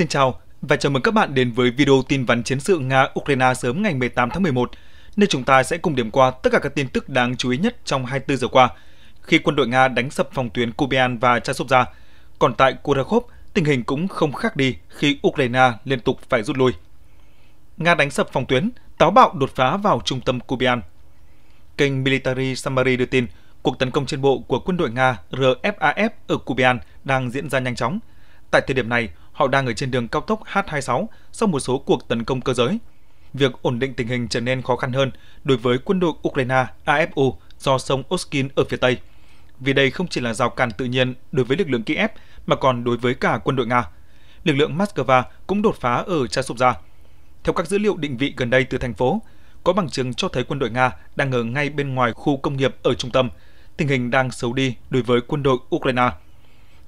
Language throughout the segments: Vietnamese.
Xin chào và chào mừng các bạn đến với video tin vắn chiến sự Nga-Ukraine sớm ngày 18 tháng 11, nơi chúng ta sẽ cùng điểm qua tất cả các tin tức đáng chú ý nhất trong 24 giờ qua, khi quân đội Nga đánh sập phòng tuyến Kubian và Chasovja. Còn tại Kurakhov, tình hình cũng không khác đi khi Ukraine liên tục phải rút lui. Nga đánh sập phòng tuyến, táo bạo đột phá vào trung tâm Kubian. Kênh Military Summary đưa tin, cuộc tấn công trên bộ của quân đội Nga RFAF ở Kubian đang diễn ra nhanh chóng. Tại thời điểm này, họ đang ở trên đường cao tốc H26 sau một số cuộc tấn công cơ giới. Việc ổn định tình hình trở nên khó khăn hơn đối với quân đội Ukraine AFU do sông Oskin ở phía Tây. Vì đây không chỉ là rào cản tự nhiên đối với lực lượng Kiev mà còn đối với cả quân đội Nga. Lực lượng Moscow cũng đột phá ở Chasovia. Theo các dữ liệu định vị gần đây từ thành phố, có bằng chứng cho thấy quân đội Nga đang ở ngay bên ngoài khu công nghiệp ở trung tâm. Tình hình đang xấu đi đối với quân đội Ukraine.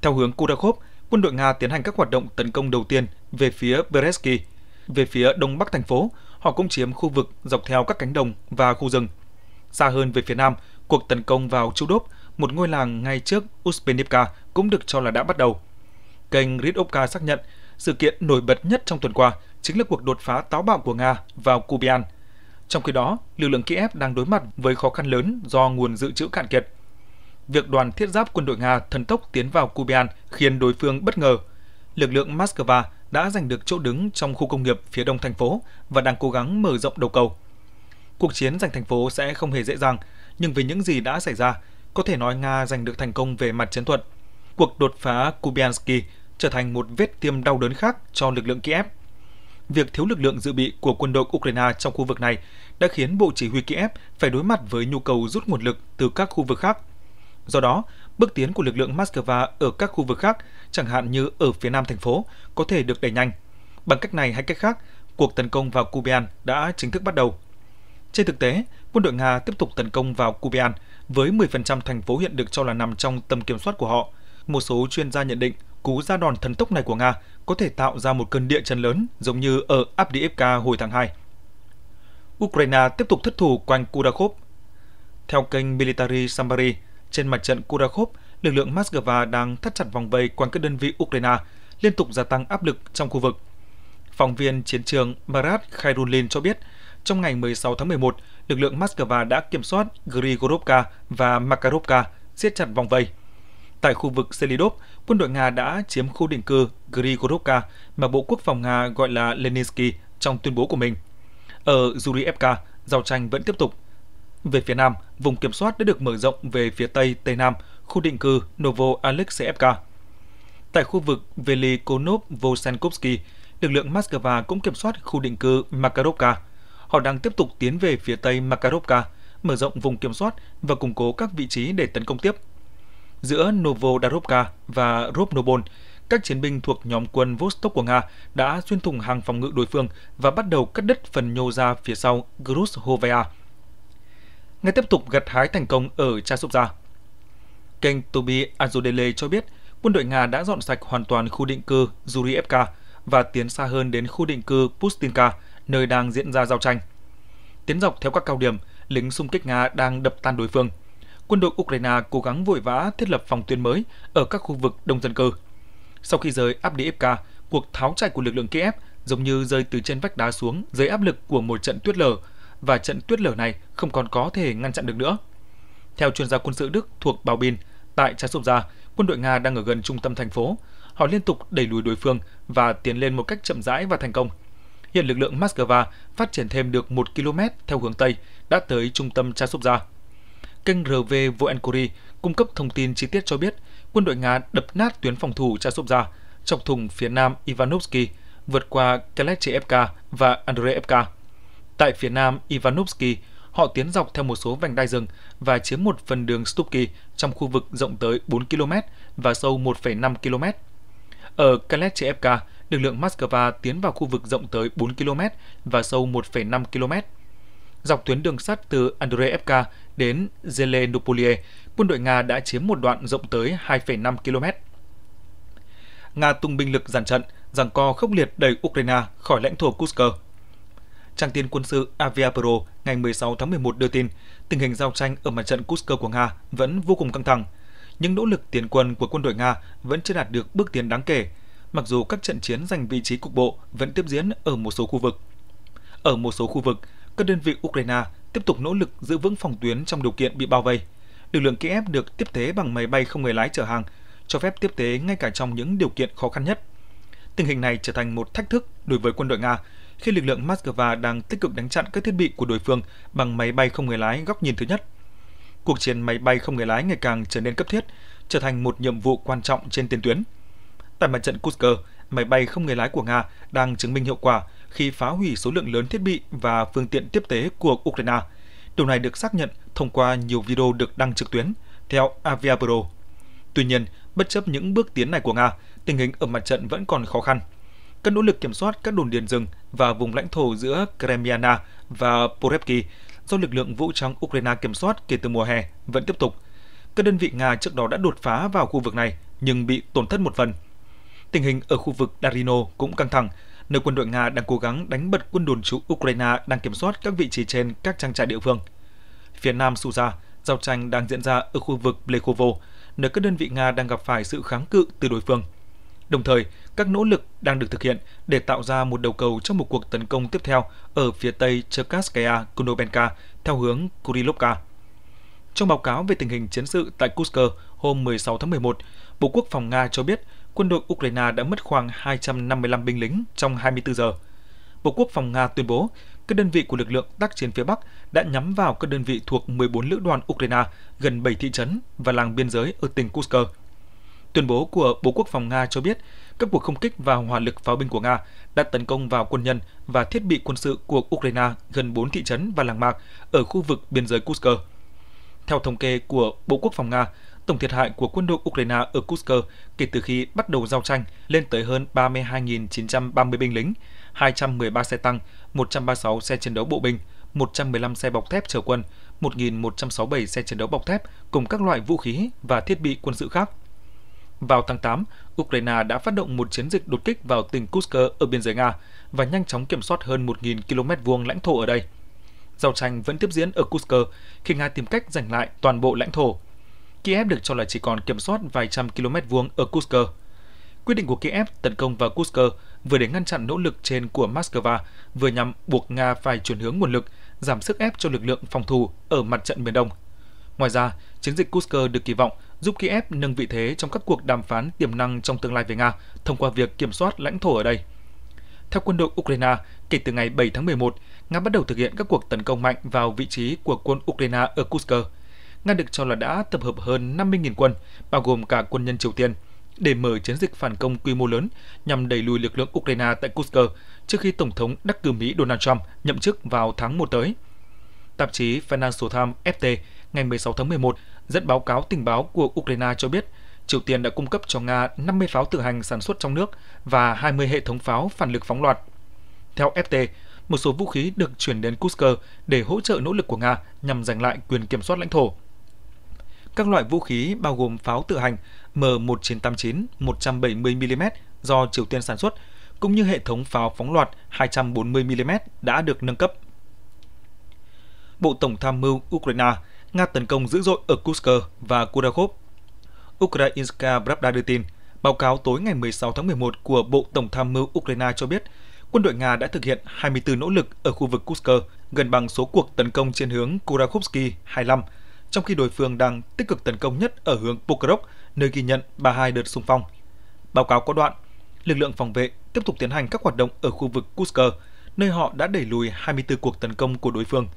Theo hướng Kurakov, quân đội Nga tiến hành các hoạt động tấn công đầu tiên về phía Beresky. Về phía đông bắc thành phố, họ cũng chiếm khu vực dọc theo các cánh đồng và khu rừng. Xa hơn về phía nam, cuộc tấn công vào Chudov, một ngôi làng ngay trước Uspenivka cũng được cho là đã bắt đầu. Kênh Ritovka xác nhận sự kiện nổi bật nhất trong tuần qua chính là cuộc đột phá táo bạo của Nga vào Kubian. Trong khi đó, lực lượng Kiev đang đối mặt với khó khăn lớn do nguồn dự trữ cạn kiệt việc đoàn thiết giáp quân đội Nga thần tốc tiến vào Kubian khiến đối phương bất ngờ. Lực lượng Moscow đã giành được chỗ đứng trong khu công nghiệp phía đông thành phố và đang cố gắng mở rộng đầu cầu. Cuộc chiến giành thành phố sẽ không hề dễ dàng, nhưng với những gì đã xảy ra, có thể nói Nga giành được thành công về mặt chiến thuật. Cuộc đột phá Kubiansky trở thành một vết tiêm đau đớn khác cho lực lượng Kiev. Việc thiếu lực lượng dự bị của quân đội Ukraine trong khu vực này đã khiến Bộ Chỉ huy Kiev phải đối mặt với nhu cầu rút nguồn lực từ các khu vực khác – Do đó, bước tiến của lực lượng Moscow ở các khu vực khác, chẳng hạn như ở phía nam thành phố, có thể được đẩy nhanh. Bằng cách này hay cách khác, cuộc tấn công vào Kubian đã chính thức bắt đầu. Trên thực tế, quân đội Nga tiếp tục tấn công vào Kubian với 10% thành phố hiện được cho là nằm trong tầm kiểm soát của họ. Một số chuyên gia nhận định cú ra đòn thần tốc này của Nga có thể tạo ra một cơn địa chấn lớn giống như ở Abdiivka hồi tháng 2. Ukraine tiếp tục thất thủ quanh Kudakhov. Theo kênh Military Summary, trên mặt trận Kurakhov, lực lượng Moscow đang thắt chặt vòng vây quanh các đơn vị Ukraine, liên tục gia tăng áp lực trong khu vực. Phóng viên chiến trường Marat Khairulin cho biết, trong ngày 16 tháng 11, lực lượng Moscow đã kiểm soát Grigorovka và Makarovka, siết chặt vòng vây. Tại khu vực Selidov, quân đội Nga đã chiếm khu định cư Grigorovka mà Bộ Quốc phòng Nga gọi là Leninsky trong tuyên bố của mình. Ở Zurievka, giao tranh vẫn tiếp tục về phía Nam, vùng kiểm soát đã được mở rộng về phía Tây, Tây Nam, khu định cư Novo Alexeyevka. Tại khu vực Velikonov Vosenkovsky, lực lượng Moscow cũng kiểm soát khu định cư Makarovka. Họ đang tiếp tục tiến về phía Tây Makarovka, mở rộng vùng kiểm soát và củng cố các vị trí để tấn công tiếp. Giữa Novodarovka và Rovnobol, các chiến binh thuộc nhóm quân Vostok của Nga đã xuyên thủng hàng phòng ngự đối phương và bắt đầu cắt đứt phần nhô ra phía sau Gruzhovaya Nga tiếp tục gặt hái thành công ở Chasovia. Kênh Tobi Azodele cho biết quân đội Nga đã dọn sạch hoàn toàn khu định cư Zurievka và tiến xa hơn đến khu định cư Pustinka, nơi đang diễn ra giao tranh. Tiến dọc theo các cao điểm, lính xung kích Nga đang đập tan đối phương. Quân đội Ukraine cố gắng vội vã thiết lập phòng tuyến mới ở các khu vực đông dân cư. Sau khi rời Abdiivka, cuộc tháo chạy của lực lượng Kiev giống như rơi từ trên vách đá xuống dưới áp lực của một trận tuyết lở và trận tuyết lở này không còn có thể ngăn chặn được nữa. Theo chuyên gia quân sự Đức thuộc Bào Bin, tại Chasovia, quân đội Nga đang ở gần trung tâm thành phố. Họ liên tục đẩy lùi đối phương và tiến lên một cách chậm rãi và thành công. Hiện lực lượng Moscow phát triển thêm được 1 km theo hướng Tây, đã tới trung tâm Chasovia. Kênh RV Voenkuri cung cấp thông tin chi tiết cho biết quân đội Nga đập nát tuyến phòng thủ Chasovia, chọc thùng phía nam Ivanovsky, vượt qua Kalechevka và Andreevka. Tại phía nam Ivanovsky, họ tiến dọc theo một số vành đai rừng và chiếm một phần đường Stupki trong khu vực rộng tới 4 km và sâu 1,5 km. Ở Kalechevka, lực lượng Moscow tiến vào khu vực rộng tới 4 km và sâu 1,5 km. Dọc tuyến đường sắt từ Andreevka đến Zelenopolie, quân đội Nga đã chiếm một đoạn rộng tới 2,5 km. Nga tung binh lực dàn trận, giằng co khốc liệt đẩy Ukraine khỏi lãnh thổ Kursk Trang tin quân sự Aviapro ngày 16 tháng 11 đưa tin, tình hình giao tranh ở mặt trận Kursk của Nga vẫn vô cùng căng thẳng. Những nỗ lực tiến quân của quân đội Nga vẫn chưa đạt được bước tiến đáng kể. mặc dù các trận chiến giành vị trí cục bộ vẫn tiếp diễn ở một số khu vực. Ở một số khu vực, các đơn vị Ukraine tiếp tục nỗ lực giữ vững phòng tuyến trong điều kiện bị bao vây. Lực lượng Kiev được tiếp tế bằng máy bay không người lái chở hàng, cho phép tiếp tế ngay cả trong những điều kiện khó khăn nhất. Tình hình này trở thành một thách thức đối với quân đội Nga khi lực lượng Moscow đang tích cực đánh chặn các thiết bị của đối phương bằng máy bay không người lái góc nhìn thứ nhất. Cuộc chiến máy bay không người lái ngày càng trở nên cấp thiết, trở thành một nhiệm vụ quan trọng trên tiền tuyến. Tại mặt trận Kursk, máy bay không người lái của Nga đang chứng minh hiệu quả khi phá hủy số lượng lớn thiết bị và phương tiện tiếp tế của Ukraine. Điều này được xác nhận thông qua nhiều video được đăng trực tuyến, theo Aviapro. Tuy nhiên, bất chấp những bước tiến này của Nga, tình hình ở mặt trận vẫn còn khó khăn. Các nỗ lực kiểm soát các đồn điền rừng và vùng lãnh thổ giữa Kremiana và Porevki do lực lượng vũ trang Ukraine kiểm soát kể từ mùa hè vẫn tiếp tục. Các đơn vị Nga trước đó đã đột phá vào khu vực này nhưng bị tổn thất một phần. Tình hình ở khu vực Darino cũng căng thẳng, nơi quân đội Nga đang cố gắng đánh bật quân đồn trú Ukraine đang kiểm soát các vị trí trên các trang trại địa phương. Phía nam Suza, giao tranh đang diễn ra ở khu vực Blekovo, nơi các đơn vị Nga đang gặp phải sự kháng cự từ đối phương. Đồng thời, các nỗ lực đang được thực hiện để tạo ra một đầu cầu trong một cuộc tấn công tiếp theo ở phía tây Cherkaskaya Konobenka theo hướng Kurilovka. Trong báo cáo về tình hình chiến sự tại Kursk hôm 16 tháng 11, Bộ Quốc phòng Nga cho biết quân đội Ukraine đã mất khoảng 255 binh lính trong 24 giờ. Bộ Quốc phòng Nga tuyên bố các đơn vị của lực lượng tác chiến phía Bắc đã nhắm vào các đơn vị thuộc 14 lữ đoàn Ukraine gần 7 thị trấn và làng biên giới ở tỉnh Kursk. Tuyên bố của Bộ Quốc phòng Nga cho biết các cuộc không kích và hỏa lực pháo binh của Nga đã tấn công vào quân nhân và thiết bị quân sự của Ukraine gần 4 thị trấn và làng mạc ở khu vực biên giới Kursk. Theo thống kê của Bộ Quốc phòng Nga, tổng thiệt hại của quân đội Ukraine ở Kursk kể từ khi bắt đầu giao tranh lên tới hơn 32.930 binh lính, 213 xe tăng, 136 xe chiến đấu bộ binh, 115 xe bọc thép chở quân, 1.167 xe chiến đấu bọc thép cùng các loại vũ khí và thiết bị quân sự khác. Vào tháng 8, Ukraine đã phát động một chiến dịch đột kích vào tỉnh Kursk ở biên giới Nga và nhanh chóng kiểm soát hơn 1.000 km vuông lãnh thổ ở đây. Giao tranh vẫn tiếp diễn ở Kursk khi Nga tìm cách giành lại toàn bộ lãnh thổ. Kiev được cho là chỉ còn kiểm soát vài trăm km vuông ở Kursk. Quyết định của Kiev tấn công vào Kursk vừa để ngăn chặn nỗ lực trên của Moscow, vừa nhằm buộc Nga phải chuyển hướng nguồn lực, giảm sức ép cho lực lượng phòng thủ ở mặt trận miền Đông. Ngoài ra, chiến dịch Kursk được kỳ vọng giúp Kiev nâng vị thế trong các cuộc đàm phán tiềm năng trong tương lai với Nga thông qua việc kiểm soát lãnh thổ ở đây. Theo quân đội Ukraine, kể từ ngày 7 tháng 11, Nga bắt đầu thực hiện các cuộc tấn công mạnh vào vị trí của quân Ukraine ở Kursk. Nga được cho là đã tập hợp hơn 50.000 quân, bao gồm cả quân nhân Triều Tiên, để mở chiến dịch phản công quy mô lớn nhằm đẩy lùi lực lượng Ukraine tại Kursk trước khi Tổng thống đắc cử Mỹ Donald Trump nhậm chức vào tháng 1 tới. Tạp chí Financial Times FT ngày 16 tháng 11 dẫn báo cáo tình báo của Ukraine cho biết Triều Tiên đã cung cấp cho Nga 50 pháo tự hành sản xuất trong nước và 20 hệ thống pháo phản lực phóng loạt. Theo FT, một số vũ khí được chuyển đến Kursk để hỗ trợ nỗ lực của Nga nhằm giành lại quyền kiểm soát lãnh thổ. Các loại vũ khí bao gồm pháo tự hành M1989 170mm do Triều Tiên sản xuất, cũng như hệ thống pháo phóng loạt 240mm đã được nâng cấp. Bộ Tổng tham mưu Ukraine, Nga tấn công dữ dội ở Kursk và Kurakhov. Ukrainska Pravda đưa tin, báo cáo tối ngày 16 tháng 11 của Bộ Tổng tham mưu Ukraine cho biết, quân đội Nga đã thực hiện 24 nỗ lực ở khu vực Kursk, gần bằng số cuộc tấn công trên hướng Kurakhovsky 25, trong khi đối phương đang tích cực tấn công nhất ở hướng Pokrov, nơi ghi nhận 32 đợt xung phong. Báo cáo có đoạn, lực lượng phòng vệ tiếp tục tiến hành các hoạt động ở khu vực Kursk, nơi họ đã đẩy lùi 24 cuộc tấn công của đối phương.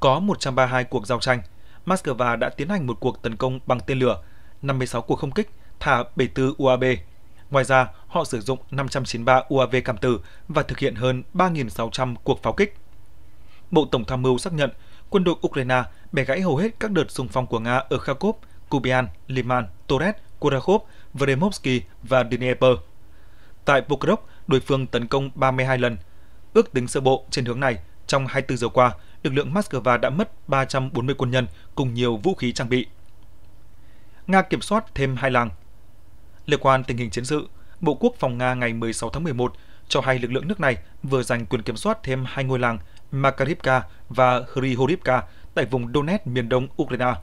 Có 132 cuộc giao tranh. Moscow đã tiến hành một cuộc tấn công bằng tên lửa, 56 cuộc không kích, thả 74 UAV. Ngoài ra, họ sử dụng 593 UAV cảm tử và thực hiện hơn 3.600 cuộc pháo kích. Bộ Tổng tham mưu xác nhận quân đội Ukraine bẻ gãy hầu hết các đợt xung phong của Nga ở Kharkov, Kupian, Liman, Torres, Kurakhov, Vremovsky và Dnieper. Tại Pokrov, đối phương tấn công 32 lần. Ước tính sơ bộ trên hướng này, trong 24 giờ qua, lực lượng Moscow đã mất 340 quân nhân cùng nhiều vũ khí trang bị. Nga kiểm soát thêm hai làng. Liên quan tình hình chiến sự, Bộ Quốc phòng Nga ngày 16 tháng 11 cho hay lực lượng nước này vừa giành quyền kiểm soát thêm hai ngôi làng Makarivka và Hrihorivka tại vùng Donetsk miền đông Ukraine.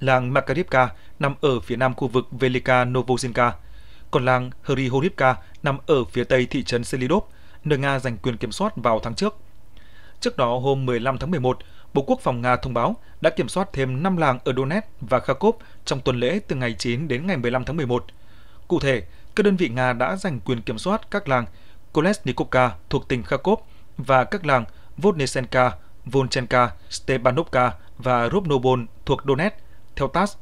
Làng Makarivka nằm ở phía nam khu vực Velika Novosinka, còn làng Hryhorivka nằm ở phía tây thị trấn Selidov, nơi Nga giành quyền kiểm soát vào tháng trước. Trước đó, hôm 15 tháng 11, Bộ Quốc phòng Nga thông báo đã kiểm soát thêm 5 làng ở Donetsk và Kharkov trong tuần lễ từ ngày 9 đến ngày 15 tháng 11. Cụ thể, các đơn vị Nga đã giành quyền kiểm soát các làng Kolesnikovka thuộc tỉnh Kharkov và các làng Vodnesenka, Volchenka, Stepanovka và Robnobol thuộc Donetsk, theo TASS.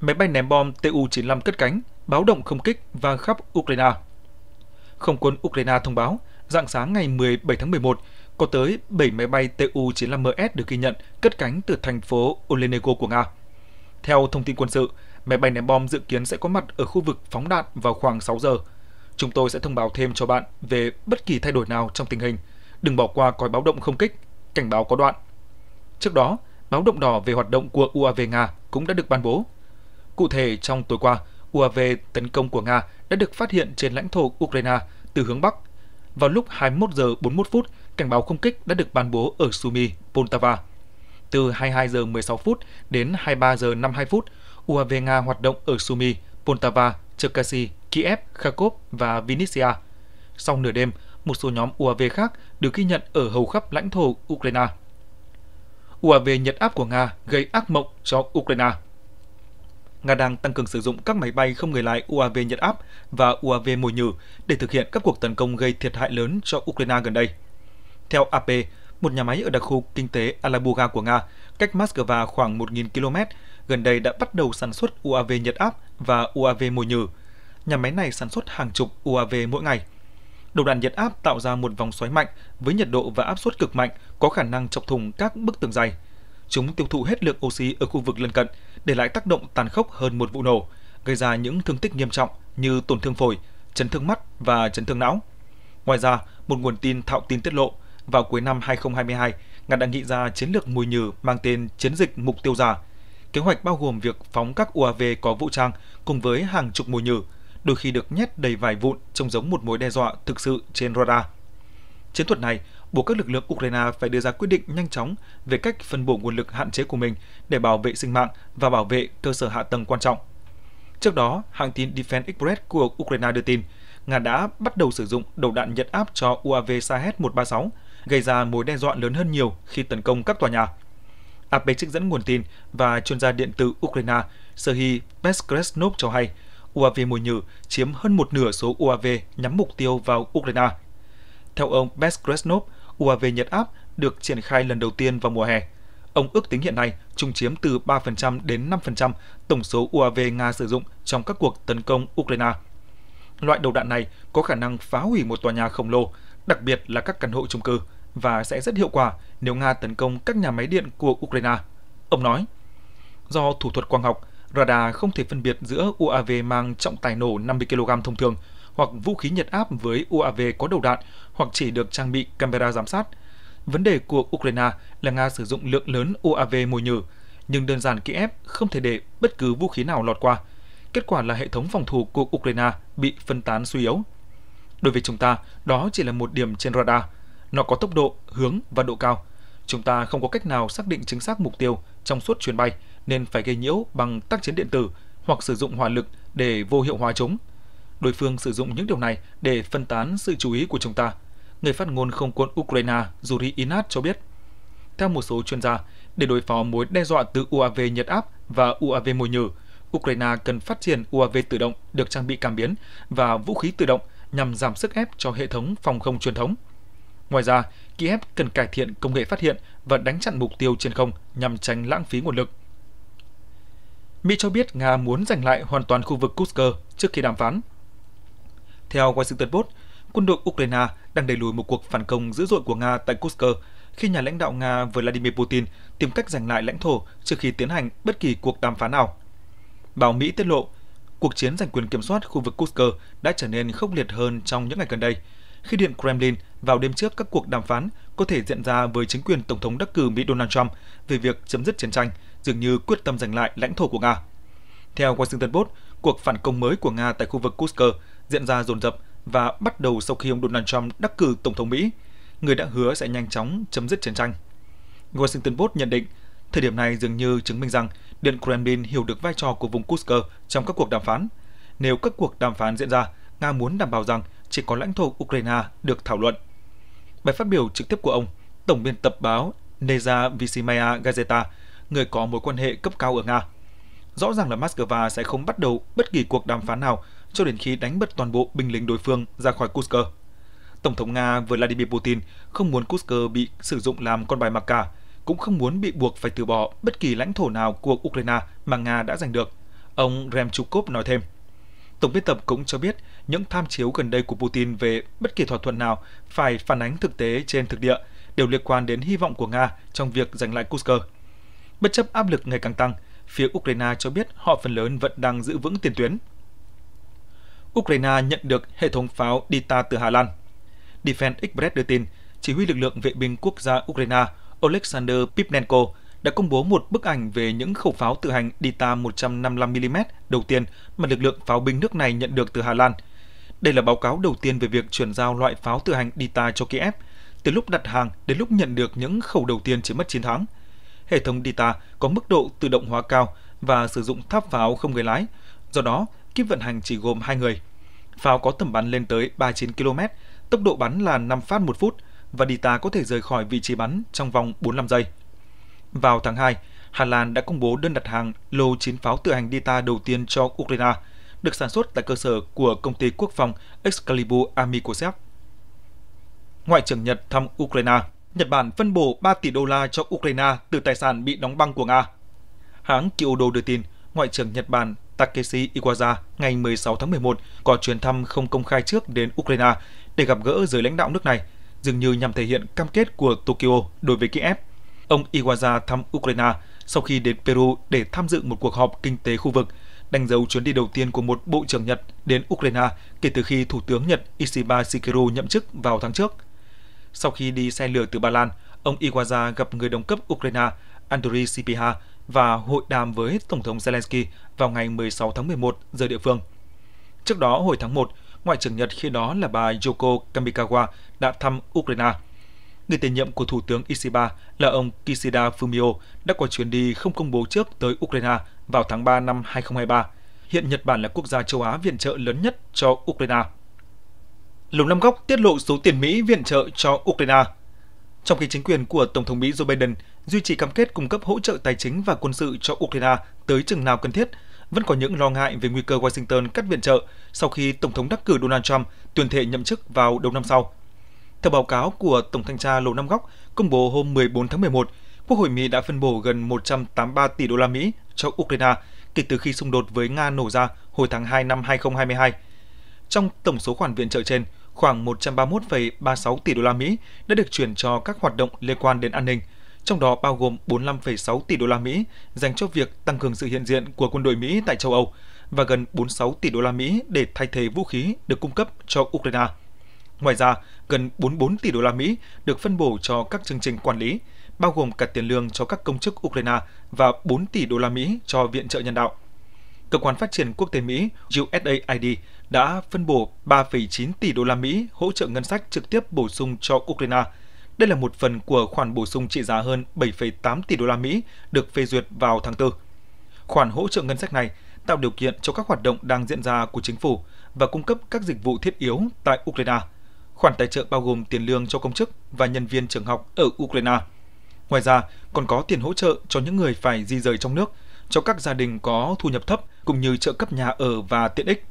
Máy bay ném bom Tu-95 cất cánh, báo động không kích và khắp Ukraine. Không quân Ukraine thông báo, dạng sáng ngày 17 tháng 11, có tới 7 máy bay Tu-95MS được ghi nhận cất cánh từ thành phố Olenego của Nga. Theo thông tin quân sự, máy bay ném bom dự kiến sẽ có mặt ở khu vực phóng đạn vào khoảng 6 giờ. Chúng tôi sẽ thông báo thêm cho bạn về bất kỳ thay đổi nào trong tình hình. Đừng bỏ qua còi báo động không kích, cảnh báo có đoạn. Trước đó, báo động đỏ về hoạt động của UAV Nga cũng đã được ban bố. Cụ thể, trong tối qua, UAV tấn công của Nga đã được phát hiện trên lãnh thổ Ukraine từ hướng Bắc. Vào lúc 21 giờ 41 phút, cảnh báo không kích đã được ban bố ở Sumy, Poltava. Từ 22 giờ 16 phút đến 23 giờ 52 phút, UAV Nga hoạt động ở Sumy, Poltava, Cherkasy, Kiev, Kharkov và Vinnytsia. Sau nửa đêm, một số nhóm UAV khác được ghi nhận ở hầu khắp lãnh thổ Ukraine. UAV nhật áp của Nga gây ác mộng cho Ukraine. Nga đang tăng cường sử dụng các máy bay không người lái UAV nhật áp và UAV mồi nhử để thực hiện các cuộc tấn công gây thiệt hại lớn cho Ukraine gần đây. Theo AP, một nhà máy ở đặc khu kinh tế Alabuga của Nga, cách Moscow khoảng 1.000 km, gần đây đã bắt đầu sản xuất UAV nhiệt áp và UAV mồi nhử. Nhà máy này sản xuất hàng chục UAV mỗi ngày. Đầu đạn nhiệt áp tạo ra một vòng xoáy mạnh với nhiệt độ và áp suất cực mạnh có khả năng chọc thủng các bức tường dày. Chúng tiêu thụ hết lượng oxy ở khu vực lân cận, để lại tác động tàn khốc hơn một vụ nổ, gây ra những thương tích nghiêm trọng như tổn thương phổi, chấn thương mắt và chấn thương não. Ngoài ra, một nguồn tin thạo tin tiết lộ, vào cuối năm 2022, Nga đã nghĩ ra chiến lược mùi nhử mang tên chiến dịch mục tiêu giả. Kế hoạch bao gồm việc phóng các UAV có vũ trang cùng với hàng chục mùi nhử, đôi khi được nhét đầy vài vụn trông giống một mối đe dọa thực sự trên radar. Chiến thuật này buộc các lực lượng Ukraine phải đưa ra quyết định nhanh chóng về cách phân bổ nguồn lực hạn chế của mình để bảo vệ sinh mạng và bảo vệ cơ sở hạ tầng quan trọng. Trước đó, hãng tin Defense Express của Ukraine đưa tin, Nga đã bắt đầu sử dụng đầu đạn nhật áp cho UAV sahet 136 gây ra mối đe dọa lớn hơn nhiều khi tấn công các tòa nhà. AP trích dẫn nguồn tin và chuyên gia điện tử Ukraine Serhiy Peskresnov cho hay, UAV mùi nhử chiếm hơn một nửa số UAV nhắm mục tiêu vào Ukraine. Theo ông Peskresnov, UAV nhiệt áp được triển khai lần đầu tiên vào mùa hè. Ông ước tính hiện nay chúng chiếm từ 3% đến 5% tổng số UAV Nga sử dụng trong các cuộc tấn công Ukraine. Loại đầu đạn này có khả năng phá hủy một tòa nhà khổng lồ, đặc biệt là các căn hộ chung cư, và sẽ rất hiệu quả nếu Nga tấn công các nhà máy điện của Ukraine. Ông nói, do thủ thuật quang học, radar không thể phân biệt giữa UAV mang trọng tải nổ 50 kg thông thường hoặc vũ khí nhiệt áp với UAV có đầu đạn hoặc chỉ được trang bị camera giám sát. Vấn đề của Ukraine là Nga sử dụng lượng lớn UAV mồi nhử, nhưng đơn giản Kiev không thể để bất cứ vũ khí nào lọt qua. Kết quả là hệ thống phòng thủ của Ukraine bị phân tán suy yếu. Đối với chúng ta, đó chỉ là một điểm trên radar. Nó có tốc độ, hướng và độ cao. Chúng ta không có cách nào xác định chính xác mục tiêu trong suốt chuyến bay, nên phải gây nhiễu bằng tác chiến điện tử hoặc sử dụng hỏa lực để vô hiệu hóa chúng – đối phương sử dụng những điều này để phân tán sự chú ý của chúng ta. Người phát ngôn không quân Ukraine Yuri Inat cho biết. Theo một số chuyên gia, để đối phó mối đe dọa từ UAV nhiệt áp và UAV mồi nhử, Ukraine cần phát triển UAV tự động được trang bị cảm biến và vũ khí tự động nhằm giảm sức ép cho hệ thống phòng không truyền thống. Ngoài ra, Kiev cần cải thiện công nghệ phát hiện và đánh chặn mục tiêu trên không nhằm tránh lãng phí nguồn lực. Mỹ cho biết Nga muốn giành lại hoàn toàn khu vực Kursk trước khi đàm phán theo Washington Post, quân đội Ukraine đang đẩy lùi một cuộc phản công dữ dội của Nga tại Kursk khi nhà lãnh đạo Nga Vladimir Putin tìm cách giành lại lãnh thổ trước khi tiến hành bất kỳ cuộc đàm phán nào. Báo Mỹ tiết lộ, cuộc chiến giành quyền kiểm soát khu vực Kursk đã trở nên khốc liệt hơn trong những ngày gần đây, khi Điện Kremlin vào đêm trước các cuộc đàm phán có thể diễn ra với chính quyền Tổng thống đắc cử Mỹ Donald Trump về việc chấm dứt chiến tranh, dường như quyết tâm giành lại lãnh thổ của Nga. Theo Washington Post, cuộc phản công mới của Nga tại khu vực Kursk diễn ra dồn dập và bắt đầu sau khi ông Donald Trump đắc cử Tổng thống Mỹ, người đã hứa sẽ nhanh chóng chấm dứt chiến tranh. Washington Post nhận định, thời điểm này dường như chứng minh rằng Điện Kremlin hiểu được vai trò của vùng Kursk trong các cuộc đàm phán. nếu các cuộc đàm phán diễn ra, Nga muốn đảm bảo rằng chỉ có lãnh thổ Ukraine được thảo luận. Bài phát biểu trực tiếp của ông, tổng biên tập báo Neza Visimaya Gazeta, người có mối quan hệ cấp cao ở Nga, rõ ràng là Moscow sẽ không bắt đầu bất kỳ cuộc đàm phán nào cho đến khi đánh bật toàn bộ binh lính đối phương ra khỏi Kursk. Tổng thống Nga Vladimir Putin không muốn Kursk bị sử dụng làm con bài mặc cả, cũng không muốn bị buộc phải từ bỏ bất kỳ lãnh thổ nào của Ukraine mà Nga đã giành được. Ông Remchukov nói thêm. Tổng biên tập cũng cho biết những tham chiếu gần đây của Putin về bất kỳ thỏa thuận nào phải phản ánh thực tế trên thực địa đều liên quan đến hy vọng của Nga trong việc giành lại Kursk. Bất chấp áp lực ngày càng tăng, phía Ukraine cho biết họ phần lớn vẫn đang giữ vững tiền tuyến. Ukraine nhận được hệ thống pháo Dita từ Hà Lan. Defense Express đưa tin, chỉ huy lực lượng vệ binh quốc gia Ukraine Alexander Pipnenko đã công bố một bức ảnh về những khẩu pháo tự hành Dita 155mm đầu tiên mà lực lượng pháo binh nước này nhận được từ Hà Lan. Đây là báo cáo đầu tiên về việc chuyển giao loại pháo tự hành Dita cho Kiev. Từ lúc đặt hàng đến lúc nhận được những khẩu đầu tiên chỉ mất 9 tháng. Hệ thống Dita có mức độ tự động hóa cao và sử dụng tháp pháo không người lái. Do đó, kíp vận hành chỉ gồm hai người. Pháo có tầm bắn lên tới 39 km, tốc độ bắn là 5 phát một phút và Dita có thể rời khỏi vị trí bắn trong vòng 45 giây. Vào tháng 2, Hà Lan đã công bố đơn đặt hàng lô chiến pháo tự hành Dita đầu tiên cho Ukraine, được sản xuất tại cơ sở của công ty quốc phòng Excalibur Army của Séc. Ngoại trưởng Nhật thăm Ukraine Nhật Bản phân bổ 3 tỷ đô la cho Ukraine từ tài sản bị đóng băng của Nga. Hãng Kyodo đưa tin, Ngoại trưởng Nhật Bản Takeshi Iwaza ngày 16 tháng 11 có chuyến thăm không công khai trước đến Ukraine để gặp gỡ giới lãnh đạo nước này, dường như nhằm thể hiện cam kết của Tokyo đối với Kiev. Ông Iwaza thăm Ukraine sau khi đến Peru để tham dự một cuộc họp kinh tế khu vực, đánh dấu chuyến đi đầu tiên của một bộ trưởng Nhật đến Ukraine kể từ khi Thủ tướng Nhật Ishiba Shigeru nhậm chức vào tháng trước. Sau khi đi xe lửa từ Ba Lan, ông Iwaza gặp người đồng cấp Ukraine Andriy Sipiha và hội đàm với Tổng thống Zelensky vào ngày 16 tháng 11 giờ địa phương. Trước đó, hồi tháng 1, Ngoại trưởng Nhật khi đó là bà Yoko Kamikawa đã thăm Ukraine. Người tiền nhiệm của Thủ tướng Ishiba là ông Kishida Fumio đã có chuyến đi không công bố trước tới Ukraine vào tháng 3 năm 2023. Hiện Nhật Bản là quốc gia châu Á viện trợ lớn nhất cho Ukraine. Lầu Năm Góc tiết lộ số tiền Mỹ viện trợ cho Ukraine. Trong khi chính quyền của Tổng thống Mỹ Joe Biden duy trì cam kết cung cấp hỗ trợ tài chính và quân sự cho Ukraine tới chừng nào cần thiết, vẫn có những lo ngại về nguy cơ Washington cắt viện trợ sau khi Tổng thống đắc cử Donald Trump tuyên thệ nhậm chức vào đầu năm sau. Theo báo cáo của Tổng thanh tra Lầu Năm Góc công bố hôm 14 tháng 11, Quốc hội Mỹ đã phân bổ gần 183 tỷ đô la Mỹ cho Ukraine kể từ khi xung đột với Nga nổ ra hồi tháng 2 năm 2022. Trong tổng số khoản viện trợ trên, khoảng 131,36 tỷ đô la Mỹ đã được chuyển cho các hoạt động liên quan đến an ninh, trong đó bao gồm 45,6 tỷ đô la Mỹ dành cho việc tăng cường sự hiện diện của quân đội Mỹ tại châu Âu và gần 46 tỷ đô la Mỹ để thay thế vũ khí được cung cấp cho Ukraine. Ngoài ra, gần 44 tỷ đô la Mỹ được phân bổ cho các chương trình quản lý, bao gồm cả tiền lương cho các công chức Ukraine và 4 tỷ đô la Mỹ cho viện trợ nhân đạo. Cơ quan phát triển quốc tế Mỹ USAID đã phân bổ 3,9 tỷ đô la Mỹ hỗ trợ ngân sách trực tiếp bổ sung cho Ukraine. Đây là một phần của khoản bổ sung trị giá hơn 7,8 tỷ đô la Mỹ được phê duyệt vào tháng 4. Khoản hỗ trợ ngân sách này tạo điều kiện cho các hoạt động đang diễn ra của chính phủ và cung cấp các dịch vụ thiết yếu tại Ukraine. Khoản tài trợ bao gồm tiền lương cho công chức và nhân viên trường học ở Ukraine. Ngoài ra, còn có tiền hỗ trợ cho những người phải di rời trong nước, cho các gia đình có thu nhập thấp cũng như trợ cấp nhà ở và tiện ích.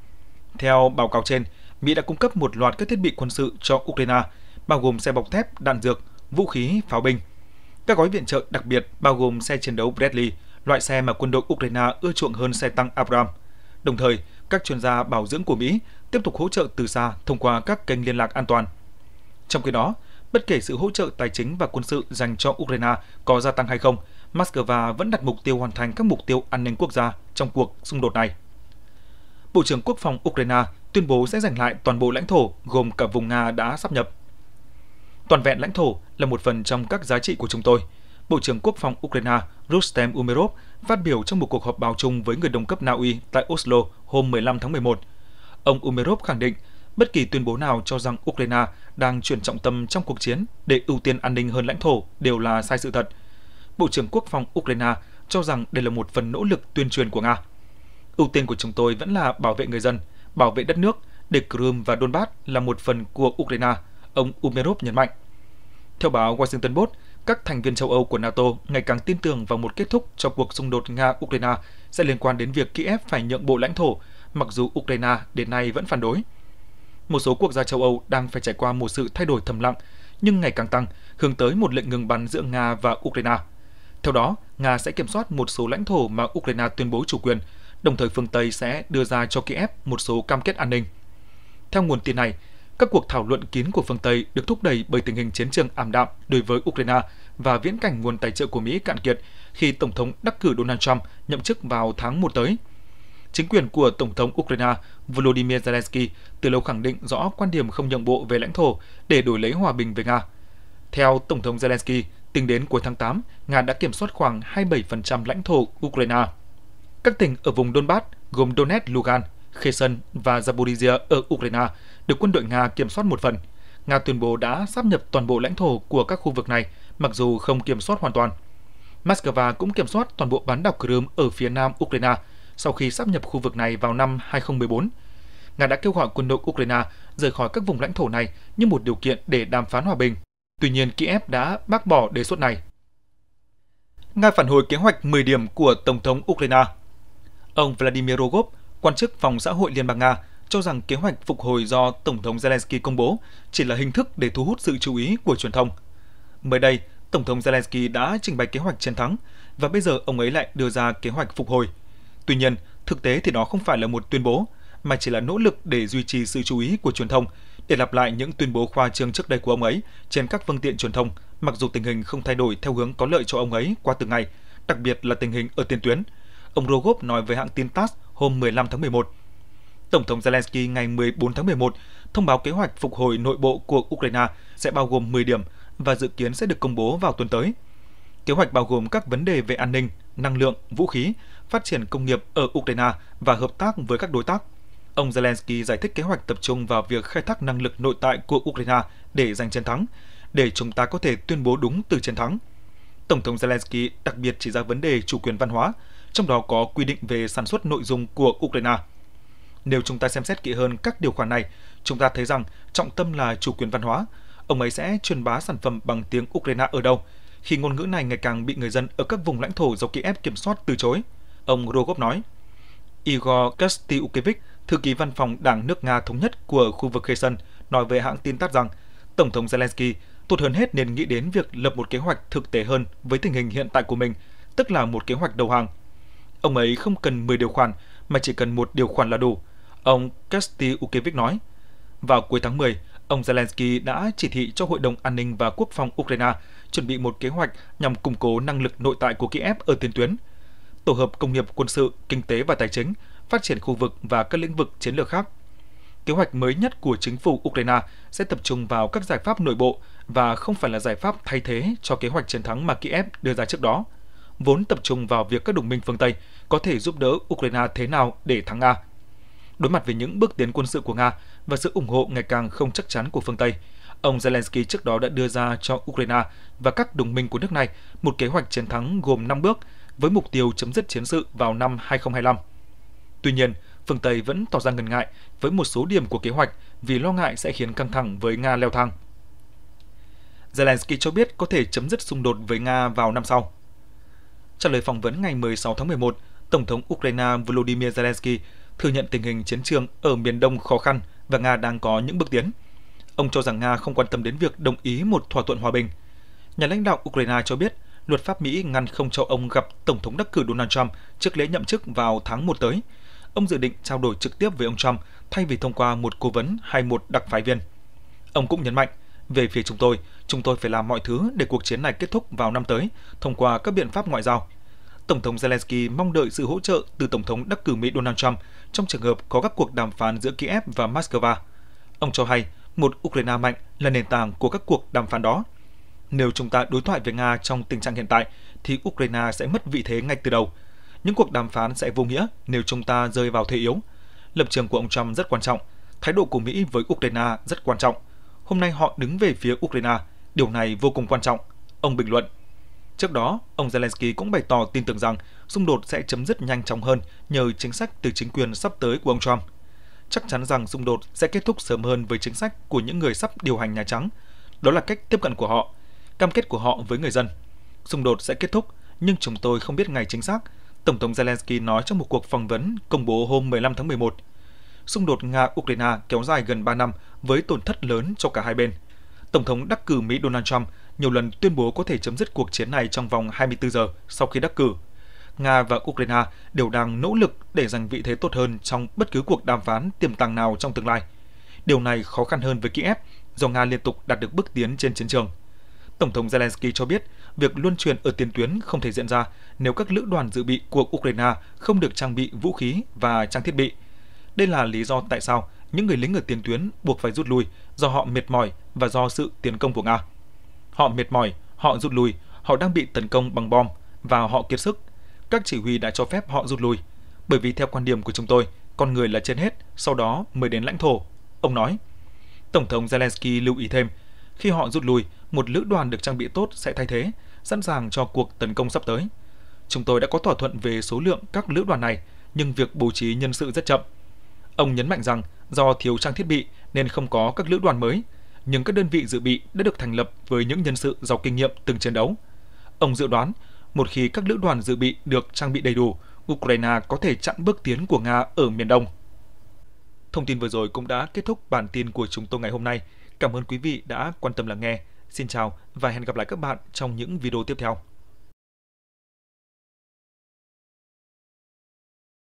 Theo báo cáo trên, Mỹ đã cung cấp một loạt các thiết bị quân sự cho Ukraine, bao gồm xe bọc thép, đạn dược, vũ khí, pháo binh. Các gói viện trợ đặc biệt bao gồm xe chiến đấu Bradley, loại xe mà quân đội Ukraine ưa chuộng hơn xe tăng Abrams. Đồng thời, các chuyên gia bảo dưỡng của Mỹ tiếp tục hỗ trợ từ xa thông qua các kênh liên lạc an toàn. Trong khi đó, bất kể sự hỗ trợ tài chính và quân sự dành cho Ukraine có gia tăng hay không, Moscow vẫn đặt mục tiêu hoàn thành các mục tiêu an ninh quốc gia trong cuộc xung đột này. Bộ trưởng Quốc phòng Ukraine tuyên bố sẽ giành lại toàn bộ lãnh thổ gồm cả vùng Nga đã sắp nhập. Toàn vẹn lãnh thổ là một phần trong các giá trị của chúng tôi. Bộ trưởng Quốc phòng Ukraine Rustem Umerov phát biểu trong một cuộc họp báo chung với người đồng cấp Na Uy tại Oslo hôm 15 tháng 11. Ông Umerov khẳng định bất kỳ tuyên bố nào cho rằng Ukraine đang chuyển trọng tâm trong cuộc chiến để ưu tiên an ninh hơn lãnh thổ đều là sai sự thật. Bộ trưởng Quốc phòng Ukraine cho rằng đây là một phần nỗ lực tuyên truyền của Nga. ưu tiên của chúng tôi vẫn là bảo vệ người dân, bảo vệ đất nước, để Crimea và Donbass là một phần của Ukraine, ông Umerov nhấn mạnh. Theo báo Washington Post, các thành viên châu Âu của NATO ngày càng tin tưởng vào một kết thúc cho cuộc xung đột Nga-Ukraine sẽ liên quan đến việc Kiev phải nhượng bộ lãnh thổ, mặc dù Ukraine đến nay vẫn phản đối. Một số quốc gia châu Âu đang phải trải qua một sự thay đổi thầm lặng, nhưng ngày càng tăng, hướng tới một lệnh ngừng bắn giữa Nga và Ukraine. Theo đó, Nga sẽ kiểm soát một số lãnh thổ mà Ukraine tuyên bố chủ quyền, đồng thời phương Tây sẽ đưa ra cho Kiev một số cam kết an ninh. Theo nguồn tin này, các cuộc thảo luận kín của phương Tây được thúc đẩy bởi tình hình chiến trường ảm đạm đối với Ukraine và viễn cảnh nguồn tài trợ của Mỹ cạn kiệt khi Tổng thống đắc cử Donald Trump nhậm chức vào tháng 1 tới. Chính quyền của Tổng thống Ukraine Volodymyr Zelensky từ lâu khẳng định rõ quan điểm không nhượng bộ về lãnh thổ để đổi lấy hòa bình với Nga. Theo Tổng thống Zelensky, tính đến cuối tháng 8, Nga đã kiểm soát khoảng 27% lãnh thổ Ukraine. Các tỉnh ở vùng Donbass gồm Donetsk, Lugan, Kherson và Zaporizhia ở Ukraine được quân đội Nga kiểm soát một phần. Nga tuyên bố đã sáp nhập toàn bộ lãnh thổ của các khu vực này, mặc dù không kiểm soát hoàn toàn. Moscow cũng kiểm soát toàn bộ bán đảo Crimea ở phía nam Ukraine sau khi sáp nhập khu vực này vào năm 2014. Nga đã kêu gọi quân đội Ukraine rời khỏi các vùng lãnh thổ này như một điều kiện để đàm phán hòa bình. Tuy nhiên, Kiev đã bác bỏ đề xuất này. Nga phản hồi kế hoạch 10 điểm của Tổng thống Ukraine. Ông Vladimir Rogov, quan chức phòng xã hội Liên bang Nga, cho rằng kế hoạch phục hồi do Tổng thống Zelensky công bố chỉ là hình thức để thu hút sự chú ý của truyền thông. Mới đây, Tổng thống Zelensky đã trình bày kế hoạch chiến thắng và bây giờ ông ấy lại đưa ra kế hoạch phục hồi. Tuy nhiên, thực tế thì đó không phải là một tuyên bố, mà chỉ là nỗ lực để duy trì sự chú ý của truyền thông, để lặp lại những tuyên bố khoa trương trước đây của ông ấy trên các phương tiện truyền thông, mặc dù tình hình không thay đổi theo hướng có lợi cho ông ấy qua từng ngày, đặc biệt là tình hình ở tiền tuyến. Ông Rogov nói với hãng tin TASS hôm 15 tháng 11. Tổng thống Zelensky ngày 14 tháng 11 thông báo kế hoạch phục hồi nội bộ của Ukraine sẽ bao gồm 10 điểm và dự kiến sẽ được công bố vào tuần tới. Kế hoạch bao gồm các vấn đề về an ninh, năng lượng, vũ khí, phát triển công nghiệp ở Ukraine và hợp tác với các đối tác. Ông Zelensky giải thích kế hoạch tập trung vào việc khai thác năng lực nội tại của Ukraine để giành chiến thắng, để chúng ta có thể tuyên bố đúng từ chiến thắng. Tổng thống Zelensky đặc biệt chỉ ra vấn đề chủ quyền văn hóa, trong đó có quy định về sản xuất nội dung của Ukraine. Nếu chúng ta xem xét kỹ hơn các điều khoản này, chúng ta thấy rằng trọng tâm là chủ quyền văn hóa. Ông ấy sẽ truyền bá sản phẩm bằng tiếng Ukraine ở đâu, khi ngôn ngữ này ngày càng bị người dân ở các vùng lãnh thổ do Kiev kiểm soát từ chối. Ông Rogov nói. Igor Kostyukevich, thư ký văn phòng Đảng nước Nga thống nhất của khu vực Kherson, nói với hãng tin TASS rằng Tổng thống Zelensky tốt hơn hết nên nghĩ đến việc lập một kế hoạch thực tế hơn với tình hình hiện tại của mình, tức là một kế hoạch đầu hàng. Ông ấy không cần 10 điều khoản mà chỉ cần một điều khoản là đủ. Ông Kostyukevich nói. Vào cuối tháng 10, ông Zelensky đã chỉ thị cho Hội đồng An ninh và Quốc phòng Ukraine chuẩn bị một kế hoạch nhằm củng cố năng lực nội tại của Kiev ở tiền tuyến, tổ hợp công nghiệp quân sự, kinh tế và tài chính, phát triển khu vực và các lĩnh vực chiến lược khác. Kế hoạch mới nhất của chính phủ Ukraine sẽ tập trung vào các giải pháp nội bộ và không phải là giải pháp thay thế cho kế hoạch chiến thắng mà Kiev đưa ra trước đó, vốn tập trung vào việc các đồng minh phương Tây có thể giúp đỡ Ukraine thế nào để thắng Nga. Đối mặt với những bước tiến quân sự của Nga và sự ủng hộ ngày càng không chắc chắn của phương Tây, ông Zelensky trước đó đã đưa ra cho Ukraine và các đồng minh của nước này một kế hoạch chiến thắng gồm 5 bước với mục tiêu chấm dứt chiến sự vào năm 2025. Tuy nhiên, phương Tây vẫn tỏ ra ngần ngại với một số điểm của kế hoạch vì lo ngại sẽ khiến căng thẳng với Nga leo thang. Zelensky cho biết có thể chấm dứt xung đột với Nga vào năm sau. Trả lời phỏng vấn ngày 16 tháng 11, Tổng thống Ukraine Volodymyr Zelensky thừa nhận tình hình chiến trường ở miền Đông khó khăn và Nga đang có những bước tiến. Ông cho rằng Nga không quan tâm đến việc đồng ý một thỏa thuận hòa bình. Nhà lãnh đạo Ukraine cho biết luật pháp Mỹ ngăn không cho ông gặp Tổng thống đắc cử Donald Trump trước lễ nhậm chức vào tháng 1 tới. Ông dự định trao đổi trực tiếp với ông Trump thay vì thông qua một cố vấn hay một đặc phái viên. Ông cũng nhấn mạnh, về phía chúng tôi, chúng tôi phải làm mọi thứ để cuộc chiến này kết thúc vào năm tới thông qua các biện pháp ngoại giao. Tổng thống Zelensky mong đợi sự hỗ trợ từ Tổng thống đắc cử Mỹ Donald Trump trong trường hợp có các cuộc đàm phán giữa Kiev và Moscow. Ông cho hay một Ukraine mạnh là nền tảng của các cuộc đàm phán đó. Nếu chúng ta đối thoại với Nga trong tình trạng hiện tại, thì Ukraine sẽ mất vị thế ngay từ đầu. Những cuộc đàm phán sẽ vô nghĩa nếu chúng ta rơi vào thế yếu. Lập trường của ông Trump rất quan trọng, thái độ của Mỹ với Ukraine rất quan trọng. Hôm nay họ đứng về phía Ukraine, điều này vô cùng quan trọng, ông bình luận. Trước đó, ông Zelensky cũng bày tỏ tin tưởng rằng xung đột sẽ chấm dứt nhanh chóng hơn nhờ chính sách từ chính quyền sắp tới của ông Trump. Chắc chắn rằng xung đột sẽ kết thúc sớm hơn với chính sách của những người sắp điều hành Nhà Trắng. Đó là cách tiếp cận của họ, cam kết của họ với người dân. Xung đột sẽ kết thúc, nhưng chúng tôi không biết ngày chính xác, Tổng thống Zelensky nói trong một cuộc phỏng vấn công bố hôm 15 tháng 11. Xung đột Nga-Ukraine kéo dài gần 3 năm với tổn thất lớn cho cả hai bên. Tổng thống đắc cử Mỹ Donald Trump nhiều lần tuyên bố có thể chấm dứt cuộc chiến này trong vòng 24 giờ sau khi đắc cử. Nga và Ukraine đều đang nỗ lực để giành vị thế tốt hơn trong bất cứ cuộc đàm phán tiềm tàng nào trong tương lai. Điều này khó khăn hơn với Kiev do Nga liên tục đạt được bước tiến trên chiến trường. Tổng thống Zelensky cho biết việc luân chuyển ở tiền tuyến không thể diễn ra nếu các lữ đoàn dự bị của Ukraine không được trang bị vũ khí và trang thiết bị. Đây là lý do tại sao những người lính ở tiền tuyến buộc phải rút lui do họ mệt mỏi và do sự tiến công của Nga. Họ mệt mỏi, họ rút lui, họ đang bị tấn công bằng bom và họ kiệt sức. Các chỉ huy đã cho phép họ rút lui, bởi vì theo quan điểm của chúng tôi, con người là trên hết, sau đó mới đến lãnh thổ. Ông nói. Tổng thống Zelensky lưu ý thêm, khi họ rút lui, một lữ đoàn được trang bị tốt sẽ thay thế, sẵn sàng cho cuộc tấn công sắp tới. Chúng tôi đã có thỏa thuận về số lượng các lữ đoàn này, nhưng việc bố trí nhân sự rất chậm. Ông nhấn mạnh rằng do thiếu trang thiết bị nên không có các lữ đoàn mới, nhưng các đơn vị dự bị đã được thành lập với những nhân sự giàu kinh nghiệm từng chiến đấu. Ông dự đoán, một khi các lữ đoàn dự bị được trang bị đầy đủ, Ukraine có thể chặn bước tiến của Nga ở miền Đông. Thông tin vừa rồi cũng đã kết thúc bản tin của chúng tôi ngày hôm nay. Cảm ơn quý vị đã quan tâm lắng nghe. Xin chào và hẹn gặp lại các bạn trong những video tiếp theo.